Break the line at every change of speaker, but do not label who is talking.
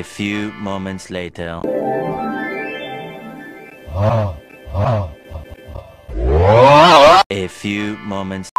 A few moments later. A few moments.